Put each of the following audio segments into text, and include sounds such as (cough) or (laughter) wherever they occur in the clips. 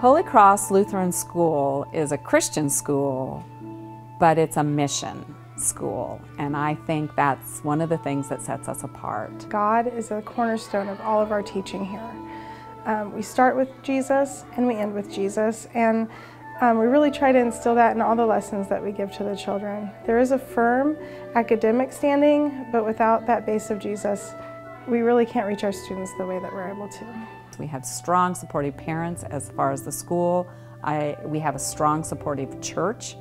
Holy Cross Lutheran School is a Christian school, but it's a mission school. And I think that's one of the things that sets us apart. God is a cornerstone of all of our teaching here. Um, we start with Jesus and we end with Jesus. And um, we really try to instill that in all the lessons that we give to the children. There is a firm academic standing, but without that base of Jesus, we really can't reach our students the way that we're able to. We have strong supportive parents as far as the school. I, we have a strong supportive church.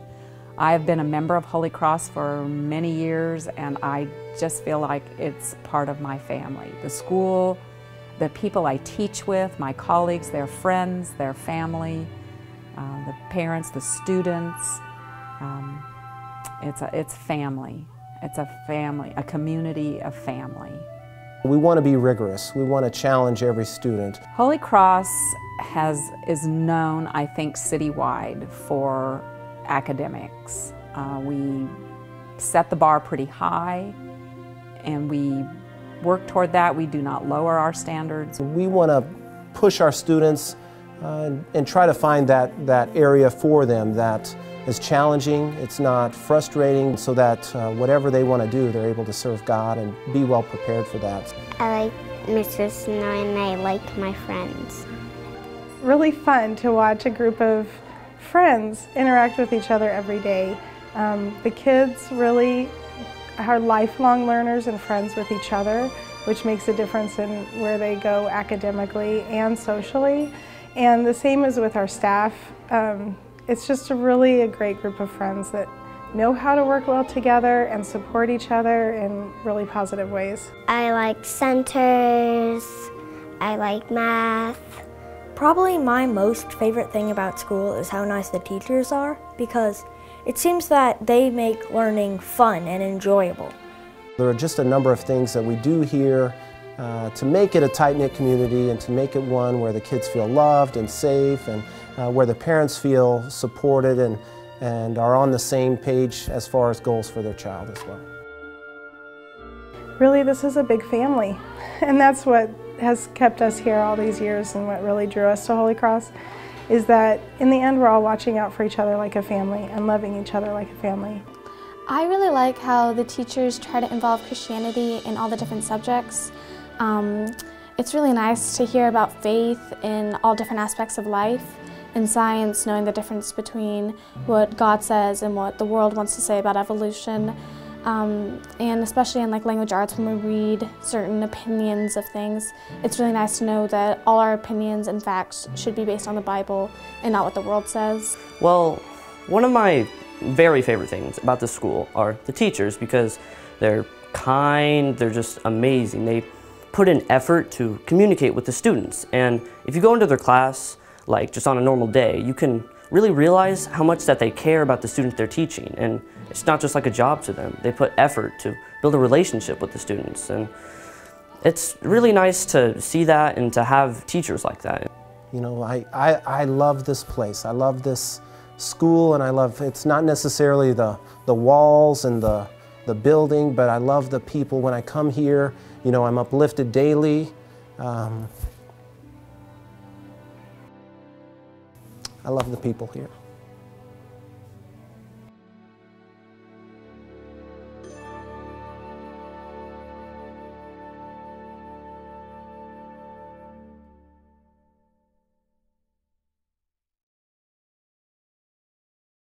I've been a member of Holy Cross for many years and I just feel like it's part of my family. The school, the people I teach with, my colleagues, their friends, their family, uh, the parents, the students. Um, it's, a, it's family. It's a family, a community of family. We want to be rigorous. We want to challenge every student. Holy Cross has, is known, I think, citywide for academics. Uh, we set the bar pretty high and we work toward that. We do not lower our standards. We want to push our students uh, and, and, try to find that, that area for them that is challenging, it's not frustrating, so that uh, whatever they want to do, they're able to serve God and be well prepared for that. I like Mr. Snow and I like my friends. Really fun to watch a group of friends interact with each other every day. Um, the kids really are lifelong learners and friends with each other, which makes a difference in where they go academically and socially. And the same is with our staff. Um, it's just a really a great group of friends that know how to work well together and support each other in really positive ways. I like centers, I like math, Probably my most favorite thing about school is how nice the teachers are because it seems that they make learning fun and enjoyable. There are just a number of things that we do here uh, to make it a tight-knit community and to make it one where the kids feel loved and safe and uh, where the parents feel supported and, and are on the same page as far as goals for their child as well. Really, this is a big family, (laughs) and that's what has kept us here all these years and what really drew us to Holy Cross is that in the end we're all watching out for each other like a family and loving each other like a family. I really like how the teachers try to involve Christianity in all the different subjects. Um, it's really nice to hear about faith in all different aspects of life and science, knowing the difference between what God says and what the world wants to say about evolution. Um, and especially in like language arts when we read certain opinions of things, it's really nice to know that all our opinions and facts should be based on the Bible and not what the world says. Well, one of my very favorite things about the school are the teachers because they're kind, they're just amazing. They put in effort to communicate with the students and if you go into their class like just on a normal day, you can really realize how much that they care about the students they're teaching. And it's not just like a job to them. They put effort to build a relationship with the students. And it's really nice to see that and to have teachers like that. You know, I, I, I love this place. I love this school and I love, it's not necessarily the, the walls and the, the building, but I love the people. When I come here, you know, I'm uplifted daily. Um, I love the people here.